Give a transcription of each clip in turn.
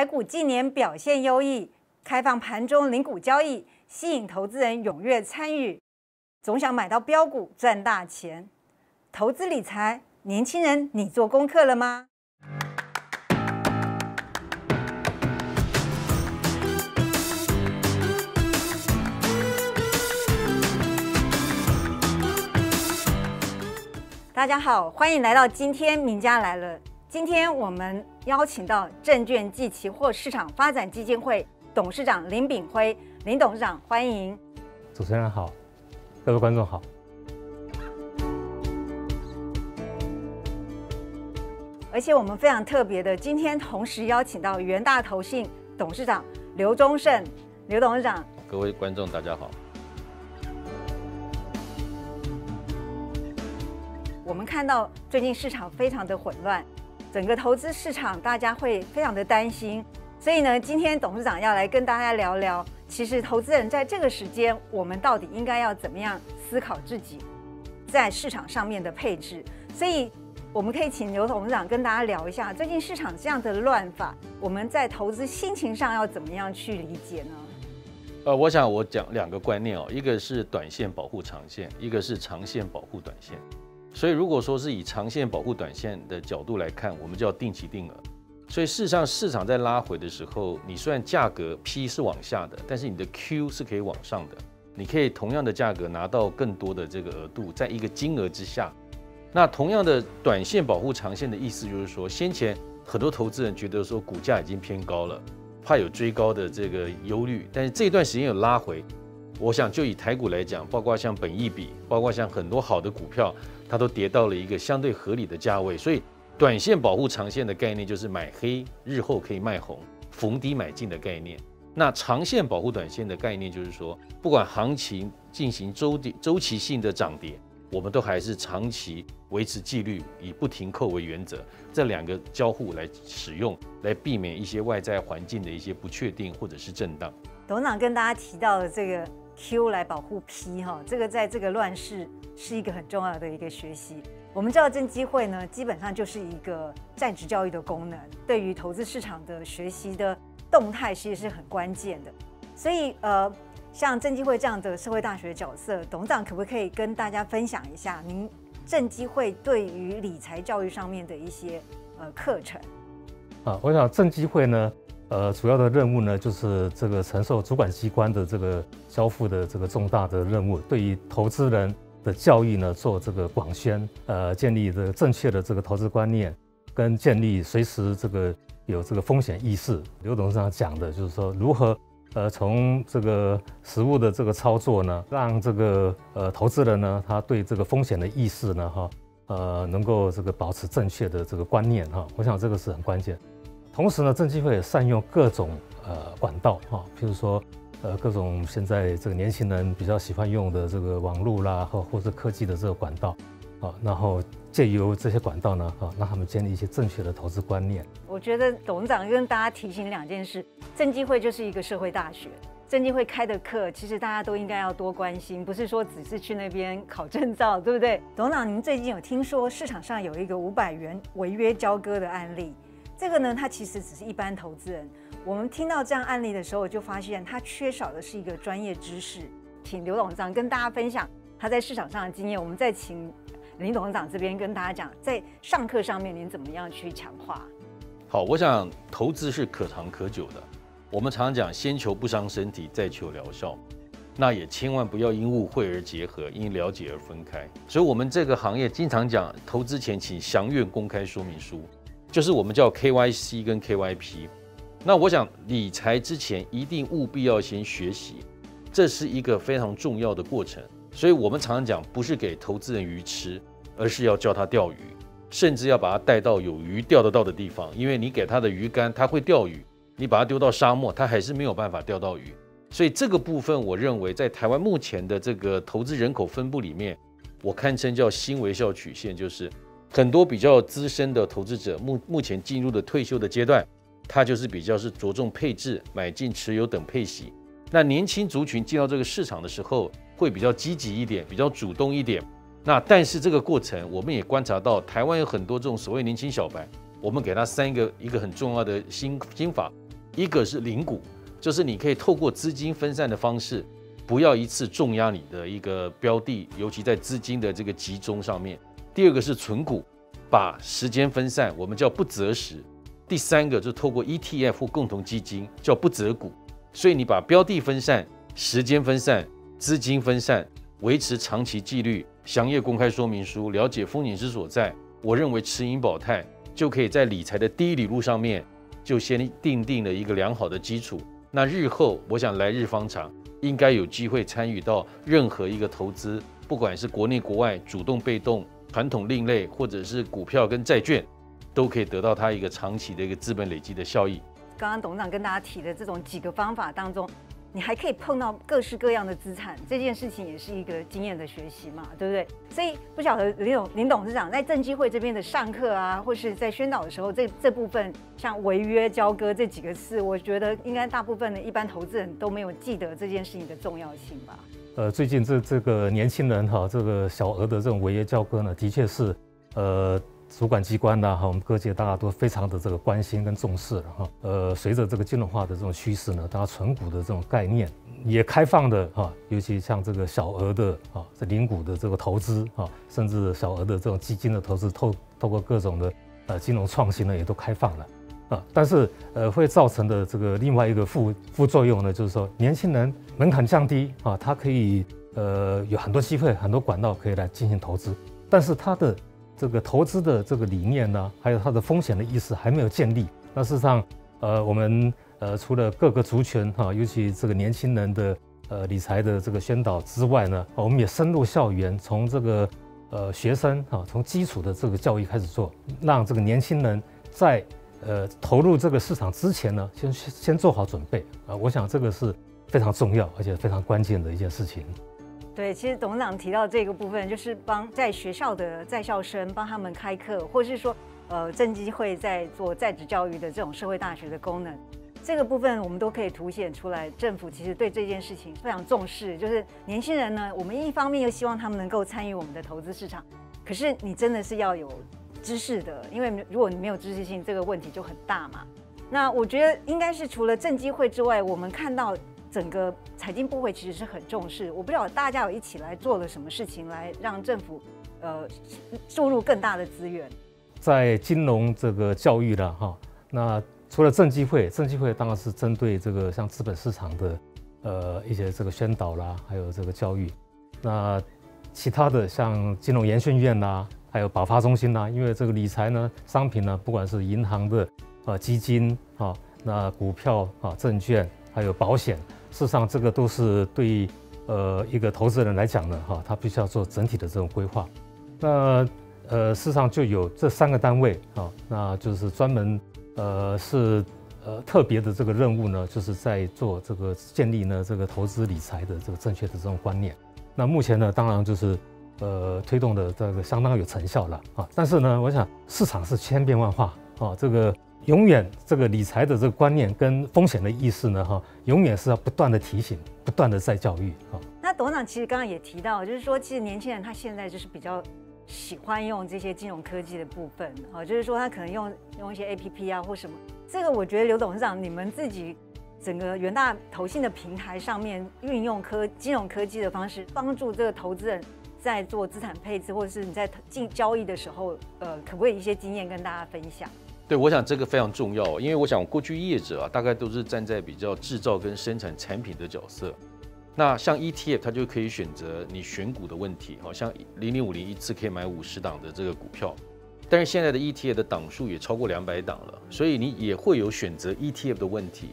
台股近年表现优异，开放盘中零股交易，吸引投资人踊跃参与，总想买到标股赚大钱。投资理财，年轻人，你做功课了吗？大家好，欢迎来到今天名家来了。今天我们邀请到证券暨期货市场发展基金会董事长林炳辉，林董事长，欢迎。主持人好，各位观众好。而且我们非常特别的，今天同时邀请到元大投信董事长刘忠胜，刘董事长。各位观众大家好。我们看到最近市场非常的混乱，整个投资市场大家会非常的担心，所以呢，今天董事长要来跟大家聊聊，其实投资人在这个时间，我们到底应该要怎么样思考自己在市场上面的配置。所以我们可以请刘董事长跟大家聊一下，最近市场这样的乱法，我们在投资心情上要怎么样去理解呢？呃，我想我讲两个观念哦，一个是短线保护长线，一个是长线保护短线。所以，如果说是以长线保护短线的角度来看，我们就要定期定额。所以，事实上市场在拉回的时候，你虽然价格 P 是往下的，但是你的 Q 是可以往上的。你可以同样的价格拿到更多的这个额度，在一个金额之下。那同样的短线保护长线的意思就是说，先前很多投资人觉得说股价已经偏高了，怕有追高的这个忧虑，但是这段时间有拉回。我想就以台股来讲，包括像本益比，包括像很多好的股票。它都跌到了一个相对合理的价位，所以短线保护长线的概念就是买黑，日后可以卖红，逢低买进的概念。那长线保护短线的概念就是说，不管行情进行周底周期性的涨跌，我们都还是长期维持纪律，以不停扣为原则，这两个交互来使用，来避免一些外在环境的一些不确定或者是震荡。董事长跟大家提到的这个。Q 来保护 P 哈，这个在这个乱世是一个很重要的一个学习。我们知道证机会呢，基本上就是一个在职教育的功能，对于投资市场的学习的动态其实是很关键的。所以呃，像证机会这样的社会大学角色，董事长可不可以跟大家分享一下您证机会对于理财教育上面的一些呃课程？啊，我想证机会呢。呃，主要的任务呢，就是这个承受主管机关的这个交付的这个重大的任务，对于投资人的教育呢，做这个广宣，呃，建立这个正确的这个投资观念，跟建立随时这个有这个风险意识。刘董事长讲的就是说，如何呃从这个实物的这个操作呢，让这个呃投资人呢，他对这个风险的意识呢，哈，呃，能够这个保持正确的这个观念哈，我想这个是很关键。同时呢，证监会也善用各种呃管道哈，譬如说呃各种现在这个年轻人比较喜欢用的这个网络啦，或或者科技的这个管道啊，然后借由这些管道呢，啊，让他们建立一些正确的投资观念。我觉得董事长跟大家提醒两件事：证监会就是一个社会大学，证监会开的课其实大家都应该要多关心，不是说只是去那边考证照，对不对？董事长，您最近有听说市场上有一个五百元违约交割的案例？这个呢，它其实只是一般投资人。我们听到这样案例的时候，就发现它缺少的是一个专业知识。请刘董事长跟大家分享他在市场上的经验。我们再请林董事长这边跟大家讲，在上课上面您怎么样去强化？好，我想投资是可长可久的。我们常常讲，先求不伤身体，再求疗效。那也千万不要因误会而结合，因了解而分开。所以，我们这个行业经常讲，投资前请详阅公开说明书。就是我们叫 KYC 跟 KYP，那我想理财之前一定务必要先学习，这是一个非常重要的过程。所以我们常常讲，不是给投资人鱼吃，而是要教他钓鱼，甚至要把他带到有鱼钓得到的地方。因为你给他的鱼竿，他会钓鱼；你把他丢到沙漠，他还是没有办法钓到鱼。所以这个部分，我认为在台湾目前的这个投资人口分布里面，我堪称叫新微笑曲线，就是。很多比较资深的投资者，目目前进入的退休的阶段，他就是比较是着重配置、买进、持有等配息。那年轻族群进到这个市场的时候，会比较积极一点，比较主动一点。那但是这个过程，我们也观察到，台湾有很多这种所谓年轻小白，我们给他三个一个很重要的心心法。一个是零股，就是你可以透过资金分散的方式，不要一次重压你的一个标的，尤其在资金的这个集中上面。第二个是存股，把时间分散，我们叫不择时。第三个就透过 ETF 或共同基金，叫不择股。所以你把标的分散、时间分散、资金分散，维持长期纪律，详页公开说明书，了解风险之所在。我认为持盈保泰就可以在理财的第一里路上面，就先定定了一个良好的基础。那日后我想来日方长，应该有机会参与到任何一个投资，不管是国内国外、主动被动、传统另类，或者是股票跟债券。都可以得到它一个长期的一个资本累积的效益。刚刚董事长跟大家提的这种几个方法当中，你还可以碰到各式各样的资产，这件事情也是一个经验的学习嘛，对不对？所以不晓得林董林董事长在正机会这边的上课啊，或是在宣导的时候，这这部分像违约交割这几个字，我觉得应该大部分的一般投资人都没有记得这件事情的重要性吧。呃，最近这这个年轻人哈，这个小额的这种违约交割呢，的确是呃。主管机关呢，哈，我们各界大家都非常的这个关心跟重视了哈。呃，随着这个金融化的这种趋势呢，大家存股的这种概念也开放的哈，尤其像这个小额的啊，这零股的这个投资啊，甚至小额的这种基金的投资，透透过各种的呃金融创新呢，也都开放了啊。但是呃，会造成的这个另外一个副副作用呢，就是说年轻人门槛降低啊，他可以呃有很多机会、很多管道可以来进行投资，但是他的这个投资的这个理念呢，还有它的风险的意识还没有建立。那事实上，呃，我们呃除了各个族群哈，尤其这个年轻人的呃理财的这个宣导之外呢，我们也深入校园，从这个呃学生哈，从基础的这个教育开始做，让这个年轻人在呃投入这个市场之前呢，先先做好准备啊。我想这个是非常重要而且非常关键的一件事情。对，其实董事长提到这个部分，就是帮在学校的在校生帮他们开课，或是说，呃，政机会在做在职教育的这种社会大学的功能，这个部分我们都可以凸显出来。政府其实对这件事情非常重视，就是年轻人呢，我们一方面又希望他们能够参与我们的投资市场，可是你真的是要有知识的，因为如果你没有知识性，这个问题就很大嘛。那我觉得应该是除了政机会之外，我们看到。整个财经部会其实是很重视，我不知道大家有一起来做了什么事情，来让政府呃注入更大的资源，在金融这个教育了哈，那除了政机会，政机会当然是针对这个像资本市场的呃一些这个宣导啦，还有这个教育，那其他的像金融研训院呐，还有保发中心呐，因为这个理财呢，商品呢，不管是银行的啊基金啊，那股票啊证券还有保险。事实上，这个都是对呃一个投资人来讲呢，哈，他必须要做整体的这种规划。那呃，事实上就有这三个单位啊，那就是专门呃是呃特别的这个任务呢，就是在做这个建立呢这个投资理财的这个正确的这种观念。那目前呢，当然就是呃推动的这个相当有成效了啊。但是呢，我想市场是千变万化啊，这个。永远这个理财的这个观念跟风险的意识呢，哈，永远是要不断的提醒，不断的在教育啊。那董事长其实刚刚也提到，就是说，其实年轻人他现在就是比较喜欢用这些金融科技的部分，啊，就是说他可能用用一些 A P P 啊或什么。这个我觉得刘董事长，你们自己整个元大投信的平台上面运用科金融科技的方式，帮助这个投资人在做资产配置，或者是你在进交易的时候，呃，可不可以一些经验跟大家分享？对，我想这个非常重要，因为我想过去业者啊，大概都是站在比较制造跟生产产品的角色。那像 ETF，它就可以选择你选股的问题，好像零零五零一次可以买五十档的这个股票。但是现在的 ETF 的档数也超过两百档了，所以你也会有选择 ETF 的问题。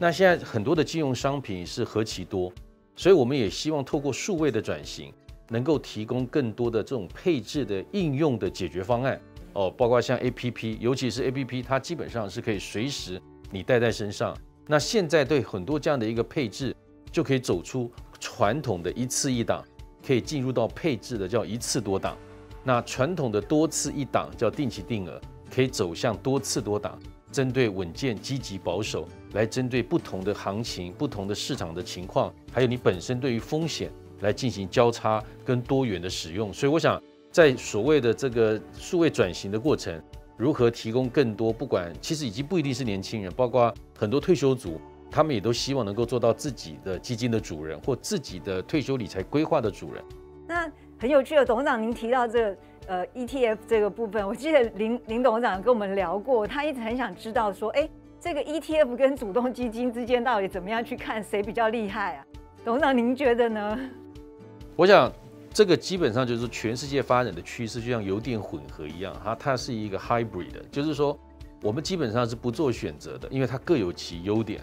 那现在很多的金融商品是何其多，所以我们也希望透过数位的转型，能够提供更多的这种配置的应用的解决方案。哦，包括像 A P P，尤其是 A P P，它基本上是可以随时你带在身上。那现在对很多这样的一个配置，就可以走出传统的一次一档，可以进入到配置的叫一次多档。那传统的多次一档叫定期定额，可以走向多次多档，针对稳健、积极、保守，来针对不同的行情、不同的市场的情况，还有你本身对于风险来进行交叉跟多元的使用。所以我想。在所谓的这个数位转型的过程，如何提供更多，不管其实已经不一定是年轻人，包括很多退休族，他们也都希望能够做到自己的基金的主人或自己的退休理财规划的主人。那很有趣的，董事长您提到这个呃 ETF 这个部分，我记得林林董事长跟我们聊过，他一直很想知道说，哎，这个 ETF 跟主动基金之间到底怎么样去看谁比较厉害啊？董事长您觉得呢？我想。这个基本上就是全世界发展的趋势，就像油电混合一样，哈，它是一个 hybrid 的，就是说我们基本上是不做选择的，因为它各有其优点，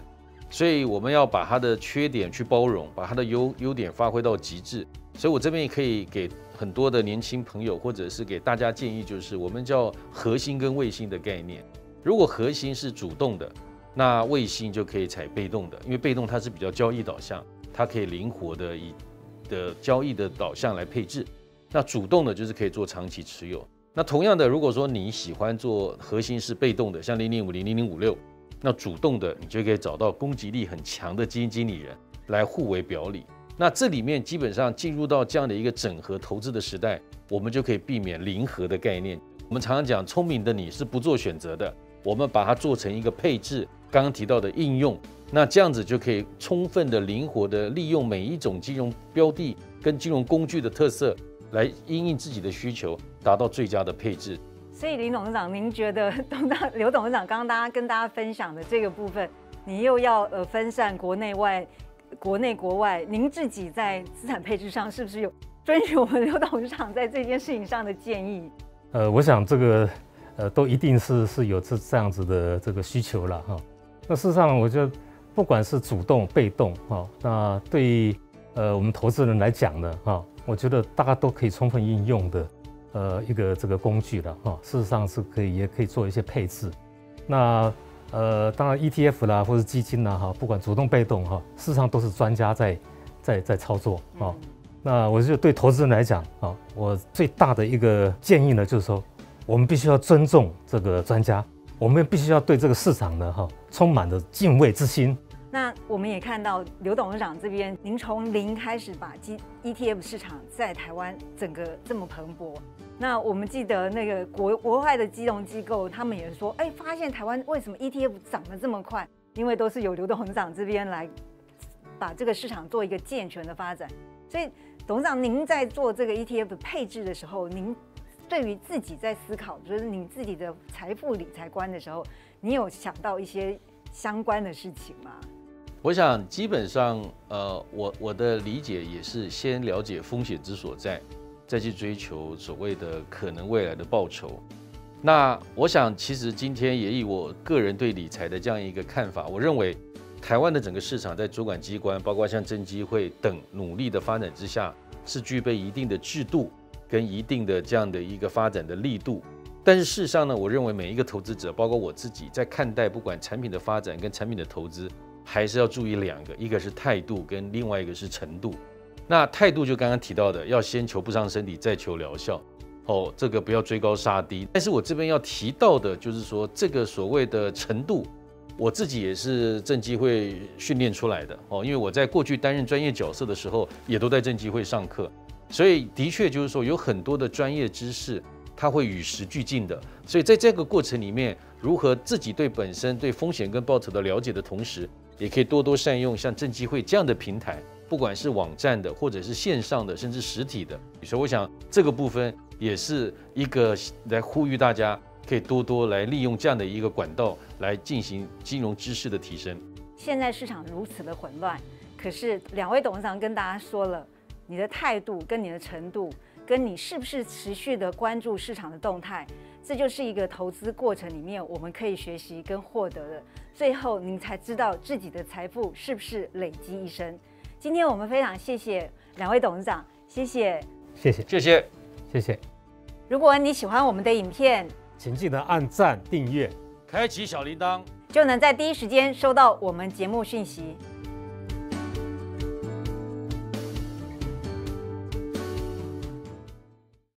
所以我们要把它的缺点去包容，把它的优优点发挥到极致。所以我这边也可以给很多的年轻朋友，或者是给大家建议，就是我们叫核心跟卫星的概念。如果核心是主动的，那卫星就可以采被动的，因为被动它是比较交易导向，它可以灵活的以。的交易的导向来配置，那主动的就是可以做长期持有。那同样的，如果说你喜欢做核心是被动的，像零零五零、零零五六，那主动的你就可以找到攻击力很强的基金经理人来互为表里。那这里面基本上进入到这样的一个整合投资的时代，我们就可以避免零和的概念。我们常常讲，聪明的你是不做选择的，我们把它做成一个配置。刚刚提到的应用。那这样子就可以充分的、灵活的利用每一种金融标的跟金融工具的特色，来因应自己的需求，达到最佳的配置。所以林董事长，您觉得董大刘董事长刚刚大家跟大家分享的这个部分，你又要呃分散国内外、国内国外，您自己在资产配置上是不是有遵循我们刘董事长在这件事情上的建议？呃，我想这个呃都一定是是有这这样子的这个需求了哈。那事实上，我觉得。不管是主动、被动，哈，那对呃我们投资人来讲呢，哈，我觉得大家都可以充分应用的，呃，一个这个工具了，哈，事实上是可以，也可以做一些配置。那呃，当然 ETF 啦，或者基金啦，哈，不管主动、被动，哈，事实上都是专家在在在操作，啊。那我就对投资人来讲，啊，我最大的一个建议呢，就是说，我们必须要尊重这个专家，我们必须要对这个市场呢，哈，充满着敬畏之心。那我们也看到刘董事长这边，您从零开始把基 ETF 市场在台湾整个这么蓬勃。那我们记得那个国国外的金融机构，他们也说，哎，发现台湾为什么 ETF 涨得这么快？因为都是由刘董事长这边来把这个市场做一个健全的发展。所以董事长，您在做这个 ETF 配置的时候，您对于自己在思考，就是你自己的财富理财观的时候，你有想到一些相关的事情吗？我想，基本上，呃，我我的理解也是先了解风险之所在，再去追求所谓的可能未来的报酬。那我想，其实今天也以我个人对理财的这样一个看法，我认为台湾的整个市场在主管机关，包括像证监会等努力的发展之下，是具备一定的制度跟一定的这样的一个发展的力度。但是事实上呢，我认为每一个投资者，包括我自己，在看待不管产品的发展跟产品的投资。还是要注意两个，一个是态度，跟另外一个是程度。那态度就刚刚提到的，要先求不伤身体，再求疗效。哦，这个不要追高杀低。但是我这边要提到的，就是说这个所谓的程度，我自己也是正机会训练出来的。哦，因为我在过去担任专业角色的时候，也都在正机会上课，所以的确就是说有很多的专业知识，它会与时俱进的。所以在这个过程里面，如何自己对本身对风险跟报酬的了解的同时，也可以多多善用像正机会这样的平台，不管是网站的，或者是线上的，甚至实体的。所以我想这个部分也是一个来呼吁大家，可以多多来利用这样的一个管道来进行金融知识的提升。现在市场如此的混乱，可是两位董事长跟大家说了，你的态度跟你的程度，跟你是不是持续的关注市场的动态。这就是一个投资过程里面我们可以学习跟获得的，最后您才知道自己的财富是不是累积一生。今天我们非常谢谢两位董事长，谢谢，谢谢，谢谢，谢谢。如果你喜欢我们的影片，请记得按赞、订阅、开启小铃铛，就能在第一时间收到我们节目讯息。